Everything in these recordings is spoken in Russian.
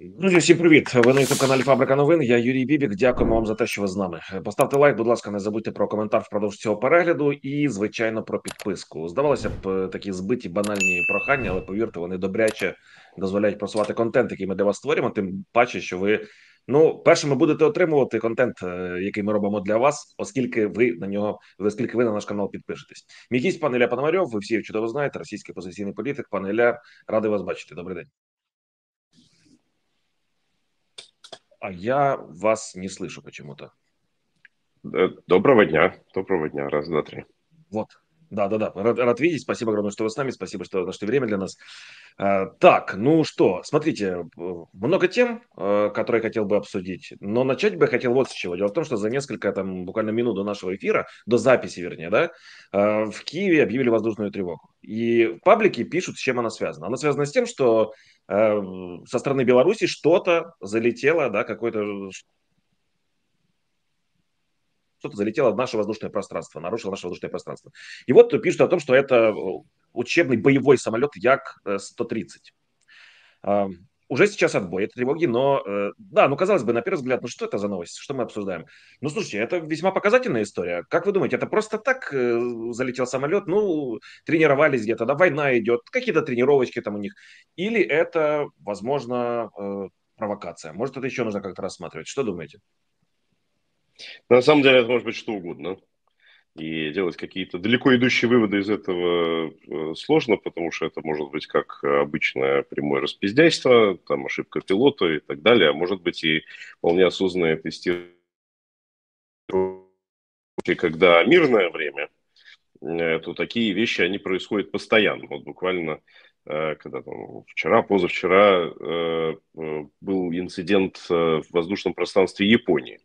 Друзі, всім привіт! Ви на youtube каналі Фабрика новин. Я Юрій Бібік. Дякуємо вам за те, що ви з нами. Поставте лайк, будь ласка, не забудьте про коментар впродовж цього перегляду і, звичайно, про підписку. Здавалося б, такі збиті банальні прохання, але повірте, вони добряче дозволяють просувати контент, який ми для вас створюємо. Тим паче, що ви ну першими будете отримувати контент, е, який ми робимо для вас, оскільки ви на нього, оскільки ви на наш канал підпишетесь. Мій гість пан Ілля Пономарьов, ви всі чудово знаєте, російський позиційний політик. Пане Ілля, радий вас бачити. Добрий день. А я вас не слышу почему-то. Э, доброго дня. Доброго дня. Раз, два, три. Вот. Да, да, да. Рад, рад видеть. Спасибо огромное, что вы с нами. Спасибо, что нашли время для нас. А, так, ну что, смотрите, много тем, э, которые я хотел бы обсудить, но начать бы я хотел вот с чего. Дело в том, что за несколько, там, буквально минут до нашего эфира, до записи, вернее, да, э, в Киеве объявили воздушную тревогу. И в паблике пишут, с чем она связана. Она связана с тем, что э, со стороны Беларуси что-то залетело, да, какой-то что-то залетело в наше воздушное пространство, нарушило наше воздушное пространство. И вот пишут о том, что это учебный боевой самолет Як-130. А, уже сейчас отбой, это тревоги, но, э, да, ну, казалось бы, на первый взгляд, ну, что это за новость, что мы обсуждаем? Ну, слушайте, это весьма показательная история. Как вы думаете, это просто так э, залетел самолет, ну, тренировались где-то, да, война идет, какие-то тренировочки там у них, или это, возможно, э, провокация? Может, это еще нужно как-то рассматривать? Что думаете? На самом деле это может быть что угодно. И делать какие-то далеко идущие выводы из этого э, сложно, потому что это может быть как обычное прямое распиздяйство, там ошибка пилота и так далее, а может быть и вполне осознанное тестирование, когда мирное время, э, то такие вещи, они происходят постоянно. Вот буквально э, когда там вчера, позавчера был инцидент в воздушном пространстве Японии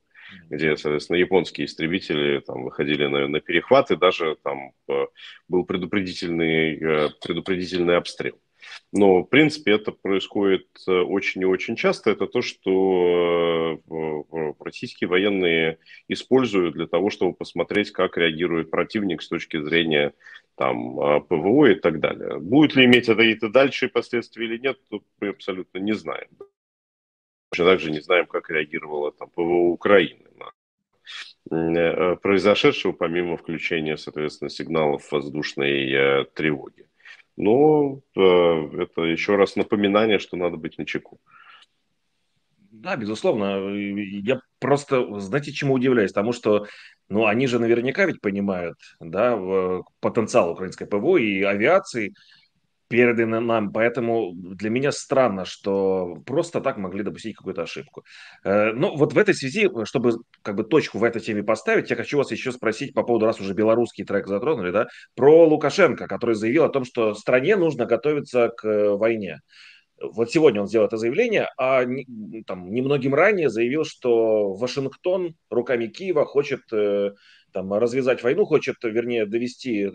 где, соответственно, японские истребители там выходили на, на перехват, и даже там э, был предупредительный, э, предупредительный обстрел. Но, в принципе, это происходит э, очень и очень часто. Это то, что российские военные используют для того, чтобы посмотреть, как реагирует противник с точки зрения там, ПВО и так далее. Будет ли иметь это какие-то дальшие последствия или нет, мы абсолютно не знаем. Точно так же не знаем, как реагировала там ПВО Украины на э, произошедшего, помимо включения, соответственно, сигналов воздушной э, тревоги. Но э, это еще раз напоминание, что надо быть начеку. Да, безусловно. Я просто, знаете, чему удивляюсь? Тому, что, ну, они же наверняка ведь понимают, да, потенциал украинской ПВО и авиации, переданы нам, поэтому для меня странно, что просто так могли допустить какую-то ошибку. Э, но вот в этой связи, чтобы как бы точку в этой теме поставить, я хочу вас еще спросить по поводу, раз уже белорусский трек затронули, да, про Лукашенко, который заявил о том, что стране нужно готовиться к э, войне. Вот сегодня он сделал это заявление, а там, немногим ранее заявил, что Вашингтон руками Киева хочет э, там, развязать войну, хочет, вернее, довести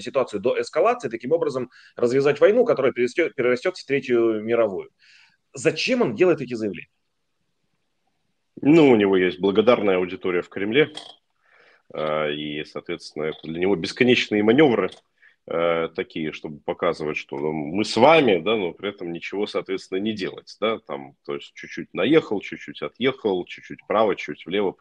ситуацию до эскалации, таким образом развязать войну, которая перерастет, перерастет в Третью мировую. Зачем он делает эти заявления? Ну, у него есть благодарная аудитория в Кремле, а, и, соответственно, для него бесконечные маневры э, такие, чтобы показывать, что ну, мы с вами, да, но при этом ничего, соответственно, не делать, да, там, то есть чуть-чуть наехал, чуть-чуть отъехал, чуть-чуть вправо, чуть влево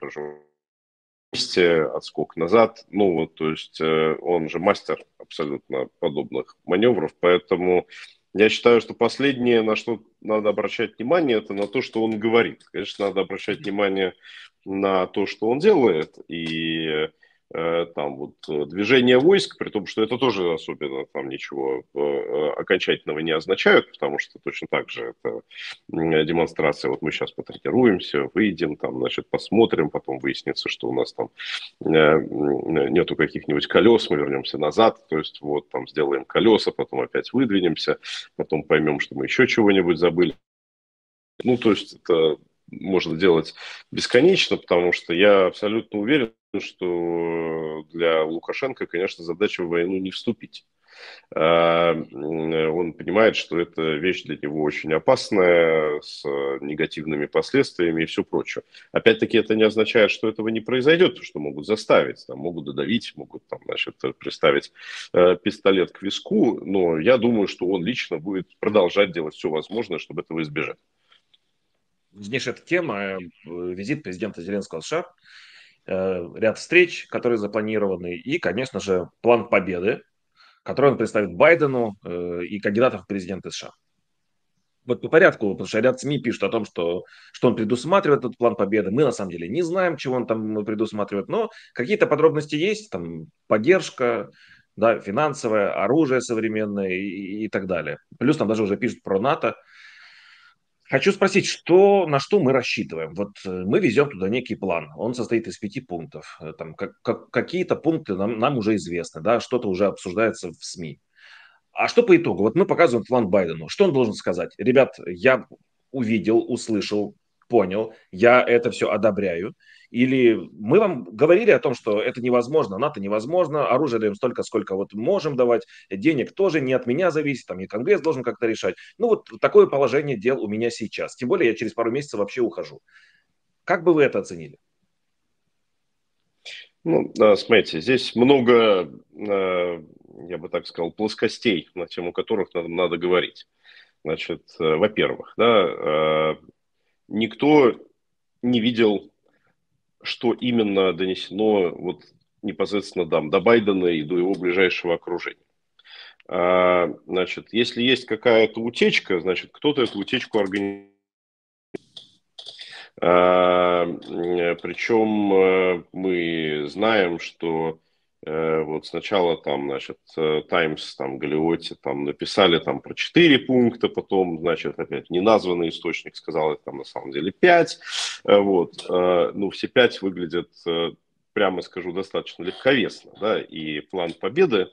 прожил отскок назад. Ну, вот, то есть э, он же мастер абсолютно подобных маневров, поэтому я считаю, что последнее, на что надо обращать внимание, это на то, что он говорит. Конечно, надо обращать внимание на то, что он делает, и там вот э, движение войск, при том, что это тоже особенно там ничего э, окончательного не означает, потому что точно так же это демонстрация, вот мы сейчас потренируемся, выйдем, там, значит, посмотрим, потом выяснится, что у нас там нету каких-нибудь колес, мы вернемся назад, то есть вот там сделаем колеса, потом опять выдвинемся, потом поймем, что мы еще чего-нибудь забыли. Ну, то есть это можно делать бесконечно, потому что я абсолютно уверен, что для Лукашенко, конечно, задача в войну не вступить. А, он понимает, что это вещь для него очень опасная, с негативными последствиями и все прочее. Опять-таки, это не означает, что этого не произойдет, что могут заставить, там, могут додавить, могут там, значит, приставить э, пистолет к виску, но я думаю, что он лично будет продолжать делать все возможное, чтобы этого избежать. Важнейшая эта тема, э, визит президента Зеленского в США, э, ряд встреч, которые запланированы, и, конечно же, план победы, который он представит Байдену э, и кандидатов в президенты США. Вот по порядку, потому что ряд СМИ пишут о том, что, что он предусматривает этот план победы. Мы на самом деле не знаем, чего он там предусматривает, но какие-то подробности есть, там поддержка, да, финансовое, оружие современное и, и так далее. Плюс там даже уже пишут про НАТО. Хочу спросить, что, на что мы рассчитываем? Вот э, мы везем туда некий план, он состоит из пяти пунктов. Э, там, как, как, какие-то пункты нам, нам уже известны, да, что-то уже обсуждается в СМИ. А что по итогу? Вот мы показываем план Байдену. Что он должен сказать? Ребят, я увидел, услышал, понял, я это все одобряю. Или мы вам говорили о том, что это невозможно, НАТО невозможно, оружие даем столько, сколько вот можем давать, денег тоже не от меня зависит, там и Конгресс должен как-то решать. Ну вот такое положение дел у меня сейчас. Тем более я через пару месяцев вообще ухожу. Как бы вы это оценили? Ну, смотрите, здесь много, э, я бы так сказал, плоскостей, на тему которых надо, надо говорить. Значит, э, во-первых, да, э, никто не видел что именно донесено вот непосредственно там, до Байдена и до его ближайшего окружения. А, значит, если есть какая-то утечка, значит, кто-то эту утечку организует. А, причем э, мы знаем, что вот сначала там, значит, Times, э, там, Галиоте, там написали там про 4 пункта, потом, значит, опять неназванный источник сказал, это там на самом деле 5. Э, вот. Ну, все 5 выглядят, прямо скажу, достаточно легковесно, да, и план победы,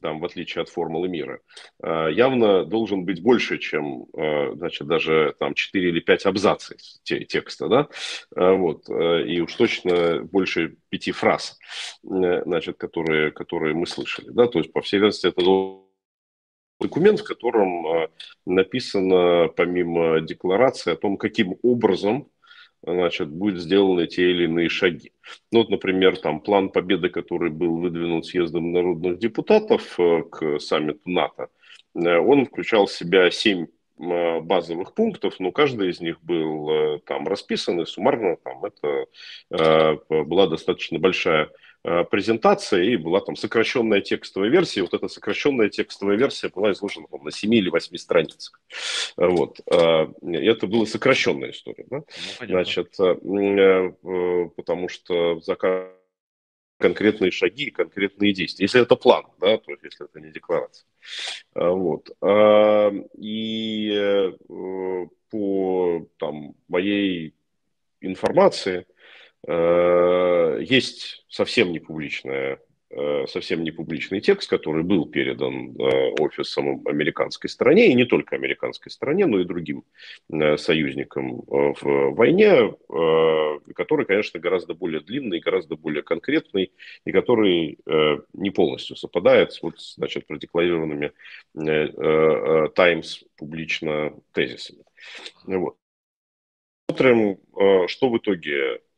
там, в отличие от формулы мира, э, явно должен быть больше, чем, э, значит, даже там 4 или 5 абзаций текста, да, э, вот, и уж точно больше пяти фраз, значит, которые, которые мы слышали, да, то есть, по всей вероятности, это документ, в котором написано, помимо декларации, о том, каким образом значит, будут сделаны те или иные шаги. Ну, вот, например, там план победы, который был выдвинут съездом народных депутатов э, к саммиту НАТО, э, он включал в себя семь э, базовых пунктов, но каждый из них был там расписан, и суммарно там это была достаточно большая презентация, и была там сокращенная текстовая версия. Вот эта сокращенная текстовая версия была изложена там, на 7 или 8 страницах. Вот. Э, это была сокращенная история. Да? Ну, Значит, э, потому что заказ конкретные шаги и конкретные действия. Если это план, да, то есть если это не декларация. Вот. И по там, моей информации, Э, есть совсем не публичная э, совсем не публичный текст, который был передан э, офисом американской стране, и не только американской стране, но и другим союзникам в войне, который, конечно, гораздо более длинный, гораздо более конкретный, и который не полностью совпадает с вот, значит, продекларированными Times публично тезисами. Вот. Смотрим, что в итоге Э,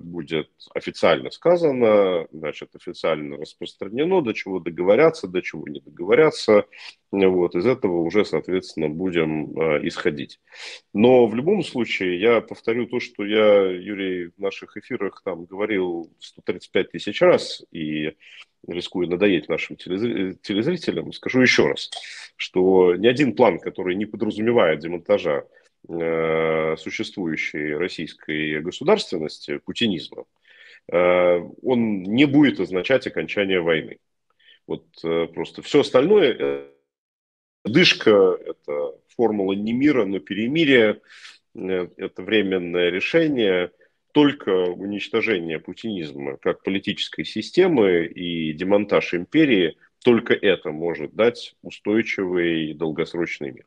будет официально сказано, значит, официально распространено, до чего договорятся, до чего не договорятся. Вот, из этого уже, соответственно, будем э, исходить. Но в любом случае, я повторю то, что я, Юрий, в наших эфирах там говорил 135 тысяч раз, и рискую надоесть нашим телезрителям, скажу еще раз, что ни один план, который не подразумевает демонтажа Э, существующей российской государственности, путинизма, э, он не будет означать окончание войны. Вот э, просто все остальное дышка, это формула не мира, но перемирия, это временное решение, только уничтожение путинизма как политической системы и демонтаж империи, только это может дать устойчивый долгосрочный мир.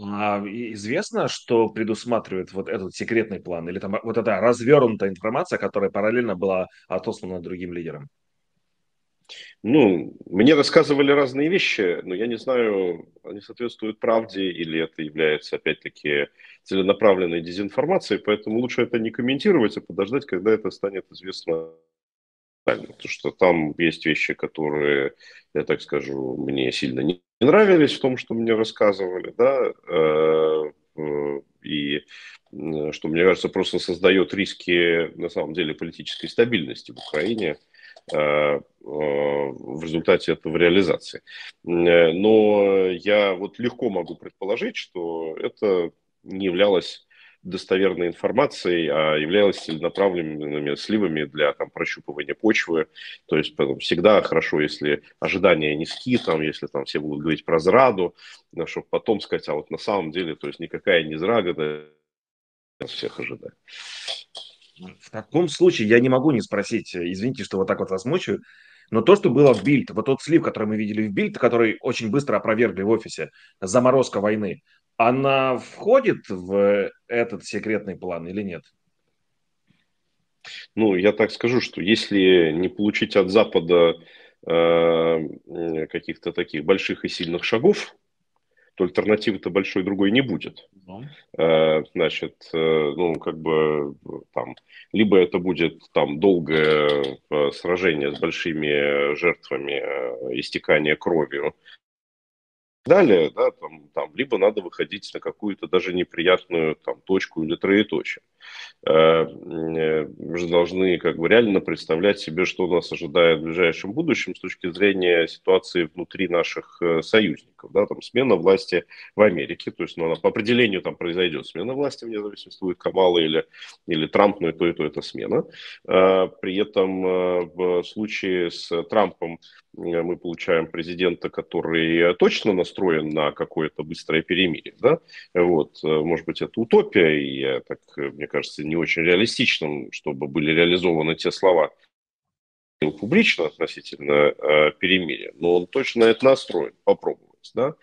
А известно, что предусматривает вот этот секретный план? Или там вот эта развернутая информация, которая параллельно была отослана другим лидерам? Ну, мне рассказывали разные вещи, но я не знаю, они соответствуют правде или это является, опять-таки, целенаправленной дезинформацией, поэтому лучше это не комментировать, а подождать, когда это станет известно Потому что там есть вещи, которые, я так скажу, мне сильно не нравились в том, что мне рассказывали, да, э, и что, мне кажется, просто создает риски, на самом деле, политической стабильности в Украине в результате этого реализации. Но я вот легко могу предположить, что это не являлось достоверной информацией, а являлась целенаправленными сливами для там, прощупывания почвы. То есть потом, всегда хорошо, если ожидания низки, там, если там все будут говорить про зраду, чтобы потом сказать, а вот на самом деле, то есть никакая не зрада всех ожидает. В таком случае я не могу не спросить, извините, что вот так вот вас мучаю, но то, что было в Бильд, вот тот слив, который мы видели в Бильд, который очень быстро опровергли в офисе, заморозка войны, она входит в этот секретный план или нет? Ну, я так скажу, что если не получить от Запада э, каких-то таких больших и сильных шагов, то альтернативы-то большой другой не будет. Э, значит, э, ну, как бы там, либо это будет там долгое э, сражение с большими жертвами, э, истекания кровью, далее, да, там, там, либо надо выходить на какую-то даже неприятную там, точку или троеточие. Э, мы же должны как бы реально представлять себе, что нас ожидает в ближайшем будущем с точки зрения ситуации внутри наших э, союзников. Да, там смена власти в Америке, то есть ну, она по определению там произойдет смена власти, вне зависимости, будет Камала или, или Трамп, но и то, и то это смена. Э, при этом в случае с Трампом мы получаем президента, который точно настроен на какое-то быстрое перемирие. Да? Вот, может быть, это утопия, и так, мне кажется, не очень реалистичным, чтобы были реализованы те слова публично относительно э, перемирия, но он точно на это настроен, попробовать. Да?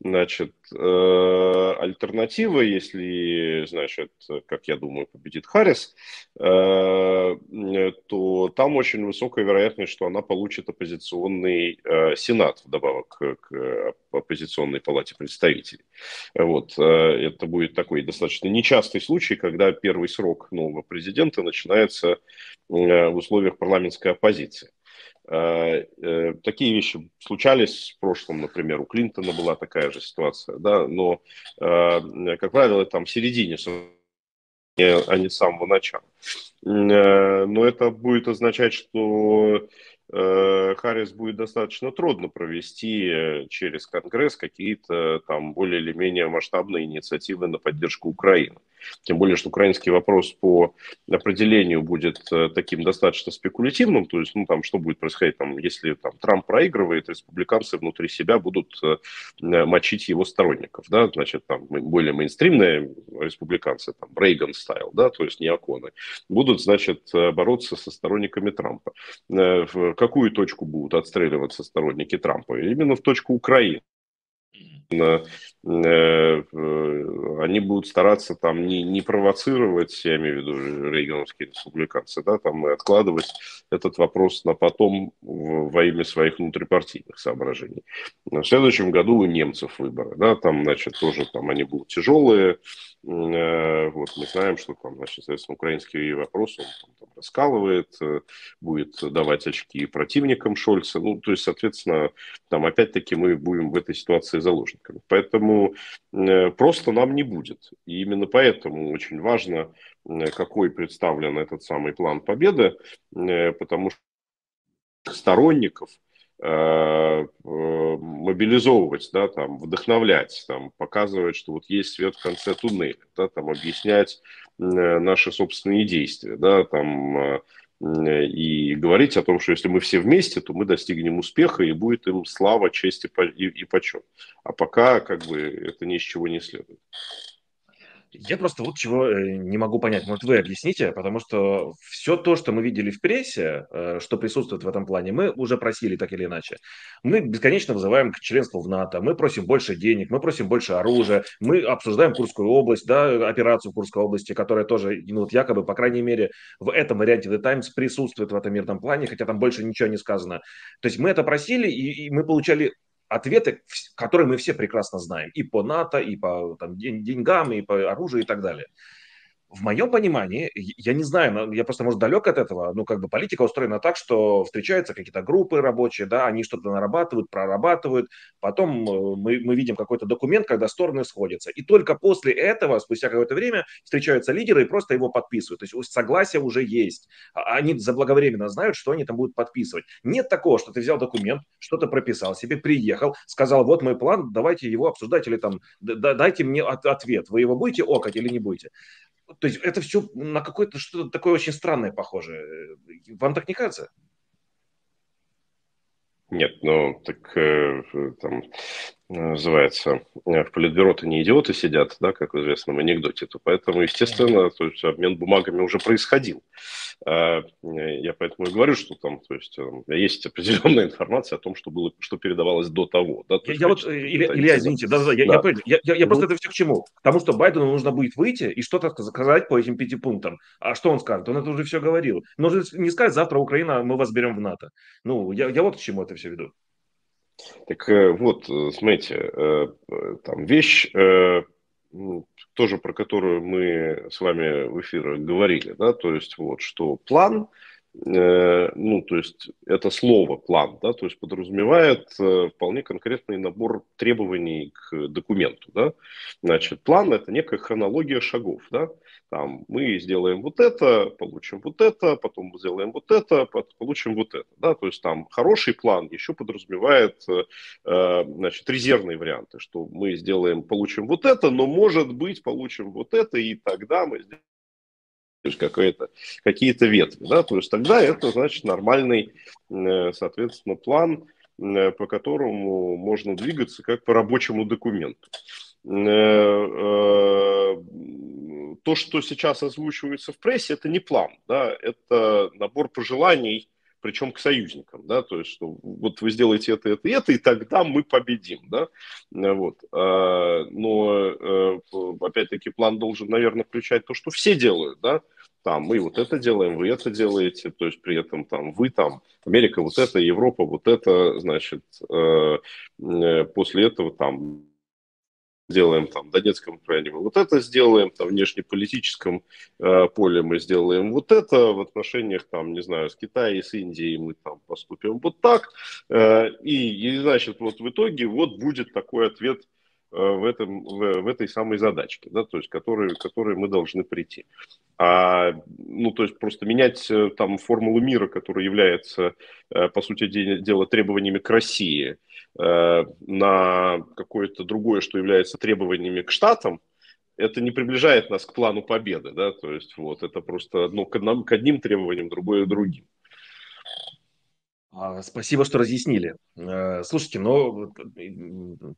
Значит, э, альтернатива, если, значит, как я думаю, победит Харрис, э, то там очень высокая вероятность, что она получит оппозиционный э, сенат вдобавок к, оппозиционной палате представителей. Вот, это будет такой достаточно нечастый случай, когда первый срок нового президента начинается в условиях парламентской оппозиции. Э, э, такие вещи случались в прошлом, например, у Клинтона была такая же ситуация, да, но, э, как правило, там в середине, а не с самого начала. Но это будет означать, что Харрис будет достаточно трудно провести через Конгресс какие-то там более или менее масштабные инициативы на поддержку Украины. Тем более, что украинский вопрос по определению будет э, таким достаточно спекулятивным, то есть, ну, там, что будет происходить, там, если там, Трамп проигрывает, республиканцы внутри себя будут мочить его сторонников, да, значит, там, более мейнстримные республиканцы, там, Рейган стайл, да, то есть неоконы, будут, значит, бороться со сторонниками Трампа. Какую точку будут отстреливаться сторонники Трампа? Именно в точку Украины. Э, они будут стараться там не, не провоцировать, я имею в виду регионовские республиканцы, да, там и откладывать этот вопрос на потом во имя своих внутрипартийных соображений. В следующем году у немцев выборы, да, там, значит, тоже там они будут тяжелые, Э, вот мы знаем, что там, значит, соответственно, украинский вопрос он раскалывает, э, будет давать очки противникам Шольца. Ну, то есть, соответственно, там опять-таки мы будем в этой ситуации заложниками. Поэтому э, просто нам не будет. И именно поэтому очень важно, какой представлен этот самый план победы, потому что сторонников – Э, мобилизовывать, да, там, вдохновлять, там, показывать, что вот есть свет в конце туннеля, да, там, объяснять э, наши собственные действия, да, там, э, и говорить о том, что если мы все вместе, то мы достигнем успеха, и будет им слава, честь и, и почет. А пока, как бы, это ни с чего не следует. Я просто вот чего э, не могу понять. Может, вы объясните, потому что все то, что мы видели в прессе, э, что присутствует в этом плане, мы уже просили так или иначе. Мы бесконечно вызываем к членству в НАТО, мы просим больше денег, мы просим больше оружия, мы обсуждаем Курскую область, да, операцию в Курской области, которая тоже, ну, вот якобы, по крайней мере, в этом варианте The Times присутствует в этом мирном плане, хотя там больше ничего не сказано. То есть мы это просили, и, и мы получали ответы, которые мы все прекрасно знаем. И по НАТО, и по там, деньгам, и по оружию, и так далее. В моем понимании, я не знаю, я просто, может, далек от этого, ну, как бы политика устроена так, что встречаются какие-то группы рабочие, да, они что-то нарабатывают, прорабатывают, потом э, мы, мы видим какой-то документ, когда стороны сходятся. И только после этого, спустя какое-то время, встречаются лидеры и просто его подписывают. То есть согласие уже есть. А, они заблаговременно знают, что они там будут подписывать. Нет такого, что ты взял документ, что-то прописал себе, приехал, сказал, вот мой план, давайте его обсуждать, или там, дайте мне ответ, вы его будете окать или не будете. То есть это все на какое-то что-то такое очень странное похоже. Вам так не кажется? Нет, ну так э, там называется, э, в политбюро-то не идиоты сидят, да, как в известном анекдоте, то поэтому, естественно, то есть обмен бумагами уже происходил. А, я поэтому и говорю, что там, то есть, э, есть определенная информация о том, что было, что передавалось до того. Да, я, я вот, Илья, Илья, извините, да, да, я, да. я, я, я, я просто это все к чему? К тому, что Байдену нужно будет выйти и что-то сказать по этим пяти пунктам. А что он скажет? Он это уже все говорил. Но не сказать, завтра Украина, мы вас берем в НАТО. Ну, я, я вот к чему это все веду. Так э, вот, э, смотрите, э, там вещь, ну, тоже про которую мы с вами в эфире говорили, да, то есть вот, что план, ну, то есть это слово план, да, то есть подразумевает вполне конкретный набор требований к документу, да, значит, план это некая хронология шагов, да, там мы сделаем вот это, получим вот это, потом сделаем вот это, получим вот это. Да? То есть там хороший план еще подразумевает э, э, значит, резервные варианты, что мы сделаем, получим вот это, но может быть получим вот это, и тогда мы сделаем какие-то ветви, да, то есть тогда это значит нормальный, э, соответственно, план, по которому можно двигаться как по рабочему документу. То, что сейчас озвучивается в прессе, это не план, да, это набор пожеланий, причем к союзникам, да, то есть, что вот вы сделаете это, это, это, и тогда мы победим, да, вот. А, но, э, опять-таки, план должен, наверное, включать то, что все делают, да, там мы вот это делаем, вы это делаете, то есть при этом там вы там, Америка вот это, Европа вот это, значит, э, э, после этого там сделаем там в Донецком крае, мы вот это сделаем, там в внешнеполитическом э, поле мы сделаем вот это, в отношениях там, не знаю, с Китаем и с Индией мы там поступим вот так, э, и, и значит вот в итоге вот будет такой ответ в, этом, в, в этой самой задачке, да, то есть, которые, которые мы должны прийти. А, ну, то есть, просто менять э, там формулу мира, которая является, э, по сути дела, требованиями к России – Э, на какое-то другое, что является требованиями к штатам, это не приближает нас к плану победы, да, то есть вот это просто одно к одним требованиям, другое к другим. А, спасибо, что разъяснили. Э, слушайте, но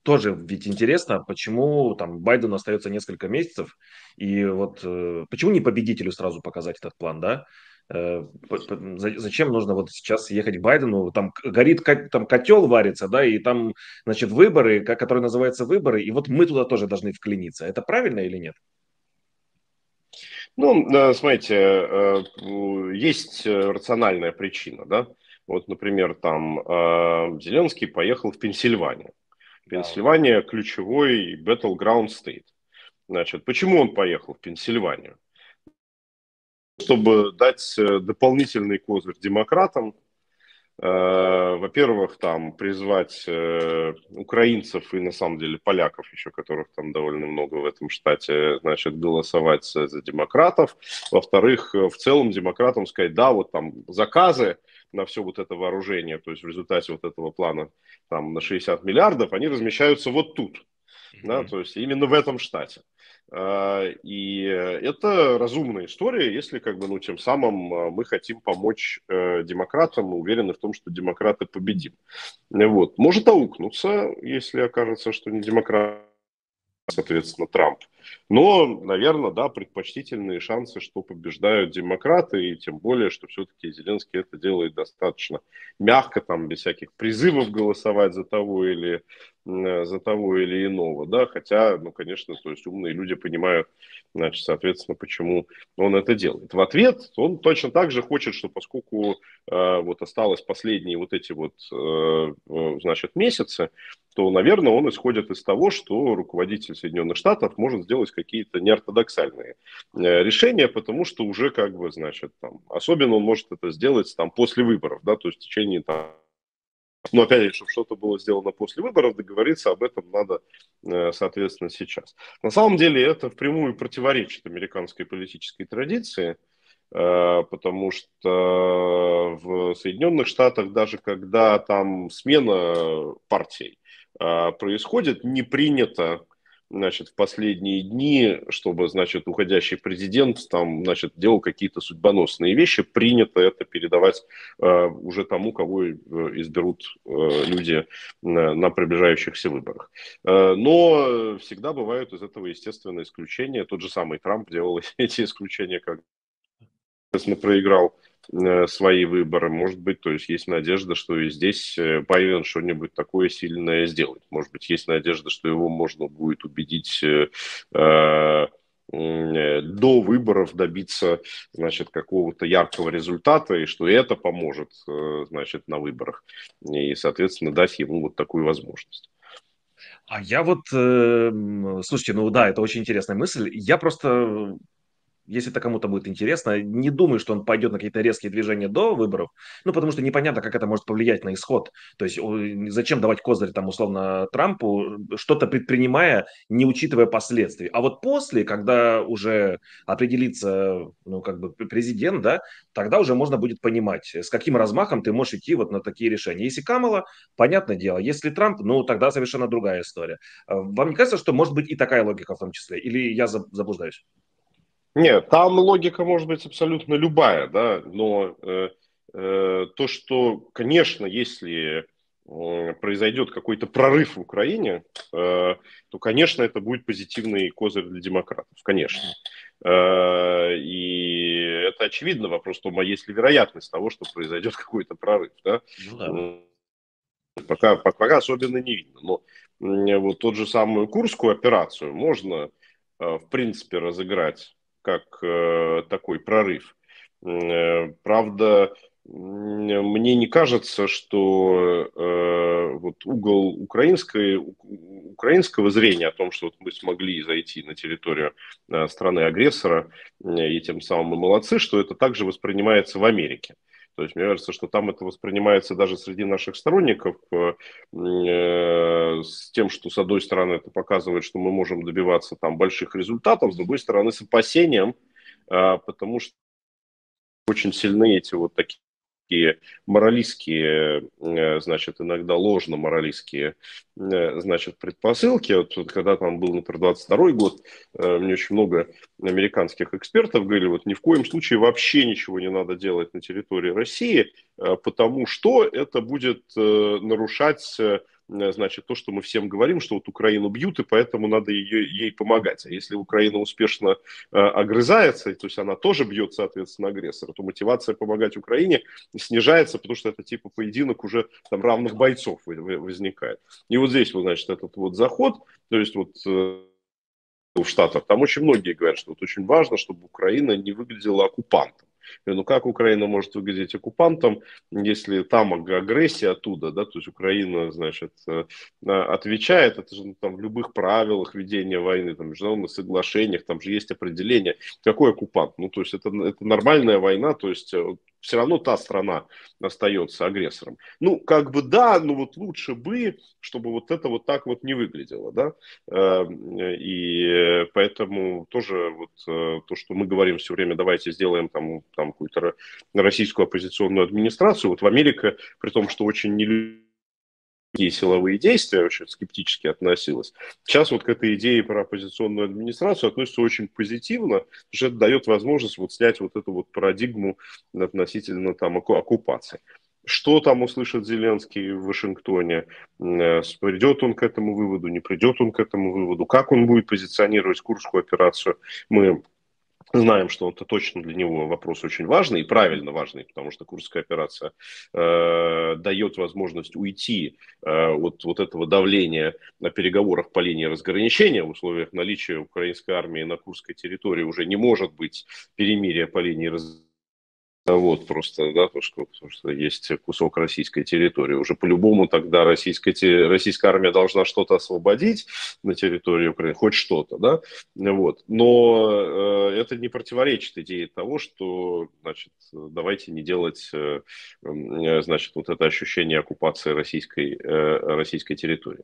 тоже ведь интересно, почему там Байдену остается несколько месяцев, и вот э, почему не победителю сразу показать этот план, да? Э, зачем нужно вот сейчас ехать к Байдену, там горит там котел варится, да, и там, значит, выборы, которые называются выборы, и вот мы туда тоже должны вклиниться. Это правильно или нет? Ну, э, смотрите, э, есть рациональная причина, да. Вот, например, там Зеленский поехал в Пенсильванию. Пенсильвания ключевой battleground state. Значит, почему он поехал в Пенсильванию? чтобы дать э, дополнительный козырь демократам, э, во-первых, там призвать э, украинцев и на самом деле поляков еще, которых там довольно много в этом штате, значит, голосовать за демократов. Во-вторых, в целом демократам сказать, да, вот там заказы на все вот это вооружение, то есть в результате вот этого плана там на 60 миллиардов, они размещаются вот тут, mm-hmm. да, то есть именно в этом штате. А, и это разумная история, если как бы, ну, тем самым а, мы хотим помочь э, демократам, мы уверены в том, что демократы победим. Вот. Может аукнуться, если окажется, что не демократ, соответственно, Трамп. Но, наверное, да, предпочтительные шансы, что побеждают демократы, и тем более, что все-таки Зеленский это делает достаточно мягко, там, без всяких призывов голосовать за того или Э, за того или иного, да, хотя, ну, конечно, то есть умные люди понимают, значит, соответственно, почему он это делает. В ответ он точно так же хочет, что поскольку э, вот осталось последние вот эти вот, э, значит, месяцы, то, наверное, он исходит из того, что руководитель Соединенных Штатов может сделать делать какие-то неортодоксальные э, решения, потому что уже как бы, значит, там, особенно он может это сделать там после выборов, да, то есть в течение там но опять же, чтобы что-то было сделано после выборов, договориться об этом надо, э, соответственно, сейчас. На самом деле это впрямую противоречит американской политической традиции, э, потому что в Соединенных Штатах даже когда там смена партий э, происходит, не принято значит, в последние дни, чтобы, значит, уходящий президент там, значит, делал какие-то судьбоносные вещи, принято это передавать э, уже тому, кого э, изберут э, люди на, на приближающихся выборах. Э, но всегда бывают из этого, естественно, исключения. Тот же самый Трамп делал эти исключения, как проиграл Э, свои выборы. Может быть, то есть есть надежда, что и здесь э, Байден что-нибудь такое сильное сделает. Может быть, есть надежда, что его можно будет убедить э, э, до выборов добиться, значит, какого-то яркого результата, и что это поможет, значит, на выборах, и, соответственно, дать ему вот такую возможность. А я вот, э, слушайте, ну да, это очень интересная мысль. Я просто если это кому-то будет интересно, не думаю, что он пойдет на какие-то резкие движения до выборов, ну, потому что непонятно, как это может повлиять на исход. То есть зачем давать козырь, там, условно, Трампу, что-то предпринимая, не учитывая последствий. А вот после, когда уже определится, ну, как бы президент, да, тогда уже можно будет понимать, с каким размахом ты можешь идти вот на такие решения. Если Камала, понятное дело. Если Трамп, ну, тогда совершенно другая история. Вам не кажется, что может быть и такая логика в том числе? Или я заблуждаюсь? Нет, там логика может быть абсолютно любая, да, но э, э, то, что, конечно, если э, произойдет какой-то прорыв в Украине, э, то, конечно, это будет позитивный козырь для демократов, конечно. Э, и это очевидно вопрос том, а есть ли вероятность того, что произойдет какой-то прорыв, да? Ну, да. Пока, пока особенно не видно. Но вот тот же самую Курскую операцию можно, э, в принципе, разыграть как э, такой прорыв. Э, правда, мне не кажется, что э, вот угол украинской, украинского зрения о том, что вот мы смогли зайти на территорию э, страны-агрессора, э, и тем самым мы молодцы, что это также воспринимается в Америке. То есть мне кажется, что там это воспринимается даже среди наших сторонников э, э, с тем, что с одной стороны это показывает, что мы можем добиваться там больших результатов, с другой стороны с опасением, э, потому что очень сильны эти вот такие такие моралистские, э, значит, иногда ложно-моралистские, э, значит, предпосылки. Вот, когда там был, например, 22 год, э, мне очень много американских экспертов говорили, вот ни в коем случае вообще ничего не надо делать на территории России, потому что это будет нарушать значит, то, что мы всем говорим, что вот Украину бьют, и поэтому надо ее, ей помогать. А если Украина успешно э, огрызается, то есть она тоже бьет, соответственно, агрессора, то мотивация помогать Украине снижается, потому что это типа поединок уже там равных бойцов возникает. И вот здесь, вот, значит, этот вот заход, то есть вот э, в Штатах, там очень многие говорят, что вот очень важно, чтобы Украина не выглядела оккупантом. Ну как Украина может выглядеть оккупантом, если там агрессия оттуда, да, то есть Украина, значит, э, отвечает, это же ну, там в любых правилах ведения войны, там, международных соглашениях, там же есть определение, какой оккупант. Ну, то есть это, это нормальная война, то есть э, все равно та страна остается агрессором. Ну, как бы да, но вот лучше бы, чтобы вот это вот так вот не выглядело, да, эм, и поэтому тоже вот э, то, что мы говорим все время, давайте сделаем там, там какую-то российскую оппозиционную администрацию, вот в Америке, при том, что очень не такие силовые действия, очень скептически относилась. Сейчас вот к этой идее про оппозиционную администрацию относится очень позитивно, потому что это дает возможность вот снять вот эту вот парадигму относительно там оккупации. Что там услышит Зеленский в Вашингтоне? Э, придет он к этому выводу, не придет он к этому выводу? Как он будет позиционировать Курскую операцию? Мы Знаем, что это точно для него вопрос очень важный и правильно важный, потому что Курская операция э, дает возможность уйти э, от вот этого давления на переговорах по линии разграничения в условиях наличия украинской армии на Курской территории. Уже не может быть перемирия по линии разграничения Вот просто, да, потому что, потому что есть кусок российской территории. Уже по-любому тогда российская, российская армия должна что-то освободить на территории Украины, хоть что-то, да. Вот. Но э, это не противоречит идее того, что, значит, давайте не делать, э, э, значит, вот это ощущение оккупации российской, э, российской территории.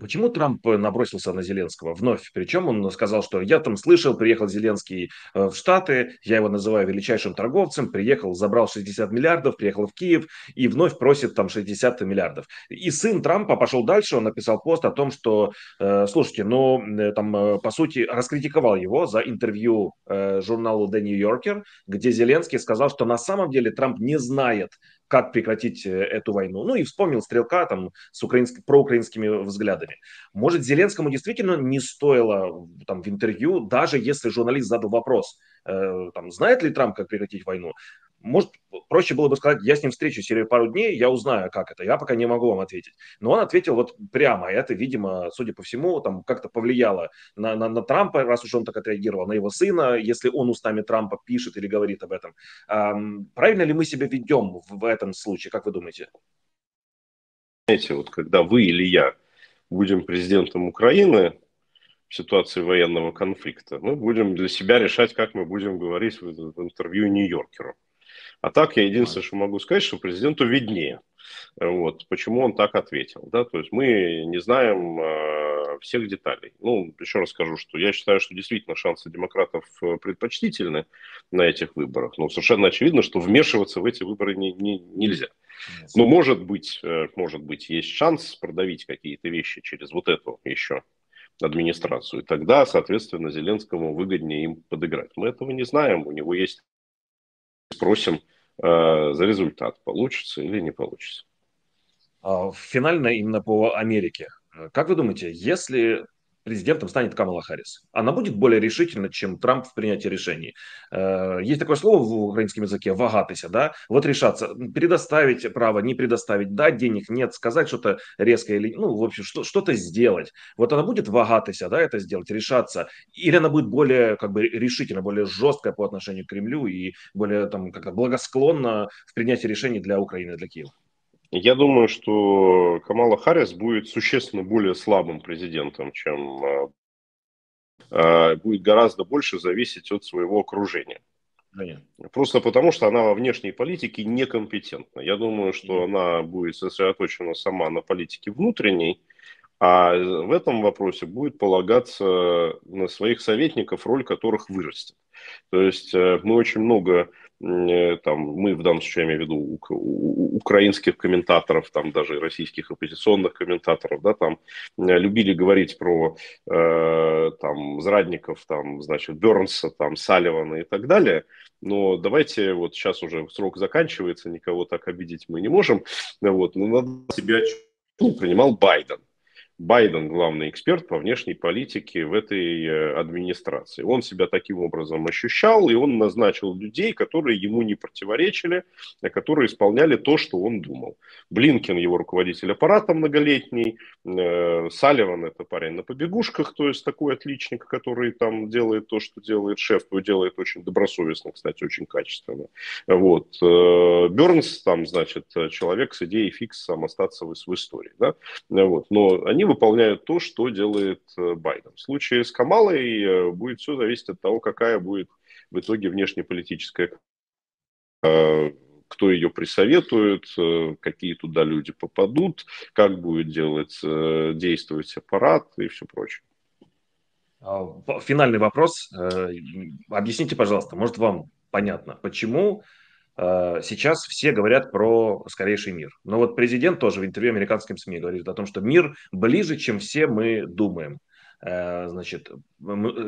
Почему Трамп набросился на Зеленского вновь? Причем он сказал, что я там слышал, приехал Зеленский э, в Штаты, я его называю величайшим торговцем, приехал, забрал 60 миллиардов, приехал в Киев и вновь просит там 60 миллиардов. И сын Трампа пошел дальше, он написал пост о том, что, э, слушайте, ну, э, там, по сути, раскритиковал его за интервью журналу The New Yorker, где Зеленский сказал, что на самом деле Трамп не знает, как прекратить э, эту войну. Ну и вспомнил Стрелка там с украинскими, проукраинскими взглядами. Может, Зеленскому действительно не стоило там в интервью, даже если журналист задал вопрос, э, там, знает ли Трамп, как прекратить войну, может, проще было бы сказать, я с ним встречусь через пару дней, я узнаю, как это. Я пока не могу вам ответить. Но он ответил вот прямо. И это, видимо, судя по всему, там как-то повлияло на, на, на Трампа, раз уж он так отреагировал, на его сына, если он устами Трампа пишет или говорит об этом. Эм, правильно ли мы себя ведем в, в этом случае, как вы думаете? Знаете, вот когда вы или я будем президентом Украины, в ситуации военного конфликта, мы будем для себя решать, как мы будем говорить в, в интервью Нью-Йоркеру. А так я единственное, что могу сказать, что президенту виднее. Вот, почему он так ответил. Да? То есть мы не знаем э, всех деталей. Ну, еще раз скажу, что я считаю, что действительно шансы демократов э, предпочтительны на этих выборах. Но совершенно очевидно, что вмешиваться в эти выборы не, не, нельзя. Но может быть, э, может быть, есть шанс продавить какие-то вещи через вот эту еще администрацию. И тогда, соответственно, Зеленскому выгоднее им подыграть. Мы этого не знаем. У него есть спросим э, за результат, получится или не получится. А, финально именно по Америке. Как вы думаете, если президентом станет Камала Харрис. Она будет более решительна, чем Трамп в принятии решений. Э, есть такое слово в украинском языке «вагатыся», да? Вот решаться, предоставить право, не предоставить, дать денег, нет, сказать что-то резкое или, ну, в общем, что, что-то сделать. Вот она будет вагатыся, да, это сделать, решаться, или она будет более, как бы, решительно, более жесткая по отношению к Кремлю и более, там, как-то благосклонна в принятии решений для Украины, для Киева? Я думаю, что Камала Харрис будет существенно более слабым президентом, чем э, э, будет гораздо больше зависеть от своего окружения. Понятно. Просто потому, что она во внешней политике некомпетентна. Я думаю, что она будет сосредоточена сама на политике внутренней, а в этом вопросе будет полагаться на своих советников, роль которых вырастет. То есть э, мы очень много Э, там, мы в данном случае, я имею в виду украинских комментаторов, там даже российских оппозиционных комментаторов, да, там э, любили говорить про э, там зрадников, там, значит, Бернса, там, Салливана и так далее, но давайте, вот сейчас уже срок заканчивается, никого так обидеть мы не можем, вот, но надо себя ну, принимал Байден. Байден главный эксперт по внешней политике в этой э, администрации. Он себя таким образом ощущал, и он назначил людей, которые ему не противоречили, а которые исполняли то, что он думал. Блинкин, его руководитель аппарата многолетний, э, Салливан, это парень на побегушках, то есть такой отличник, который там делает то, что делает шеф, и делает очень добросовестно, кстати, очень качественно. Вот. Э, Бернс, там, значит, человек с идеей фиксом остаться в, в истории. Да? Вот. Но они выполняют то, что делает э, Байден. В случае с Камалой э, будет все зависеть от того, какая будет в итоге внешнеполитическая э, кто ее присоветует, какие туда люди попадут, как будет делать, действовать аппарат и все прочее. А, финальный вопрос. Объясните, пожалуйста, может вам понятно, почему сейчас все говорят про скорейший мир. Но вот президент тоже в интервью американским СМИ говорит о том, что мир ближе, чем все мы думаем. Э, значит,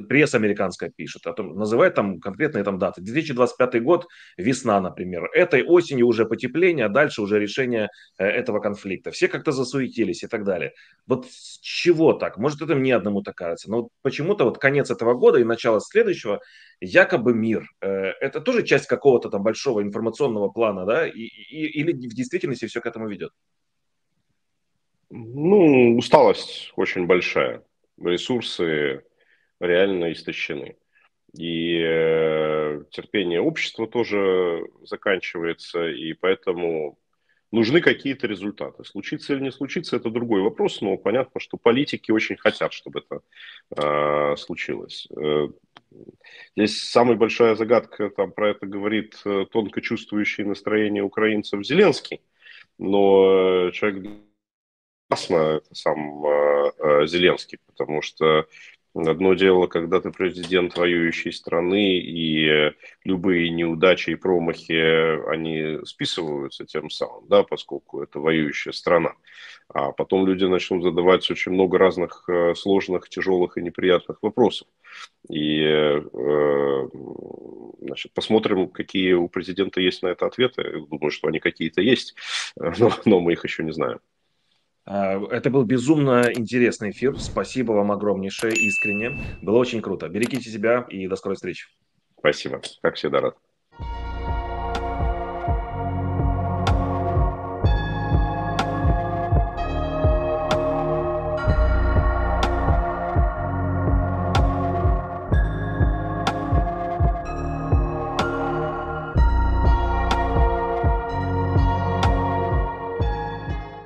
пресса американская пишет, о том, называет там конкретные там даты. 2025 год, весна, например. Этой осенью уже потепление, а дальше уже решение э, этого конфликта. Все как-то засуетились и так далее. Вот с чего так? Может, это мне одному так кажется. Но вот почему-то вот конец этого года и начало следующего, якобы мир. Э, это тоже часть какого-то там большого информационного плана, да? И, и, или в действительности все к этому ведет? Ну, усталость очень большая ресурсы реально истощены. И э, терпение общества тоже заканчивается, и поэтому нужны какие-то результаты. Случится или не случится, это другой вопрос, но понятно, что политики очень хотят, чтобы это э, случилось. Э, здесь самая большая загадка, там про это говорит э, тонко чувствующий настроение украинцев Зеленский, но человек это сам э, э, Зеленский, потому что Одно дело, когда ты президент воюющей страны, и любые неудачи и промахи, они списываются тем самым, да, поскольку это воюющая страна. А потом люди начнут задавать очень много разных э, сложных, тяжелых и неприятных вопросов. И значит, посмотрим, какие у президента есть на это ответы. Думаю, что они какие-то есть, но, но мы их еще не знаем. А, это был безумно интересный эфир. Спасибо вам огромнейшее, искренне. Было очень круто. Берегите себя и до скорой встречи. Спасибо. Как всегда рад.